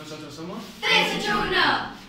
Nosotros somos 381.